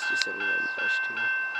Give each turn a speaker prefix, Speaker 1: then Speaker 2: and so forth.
Speaker 1: It's just we weird brush too.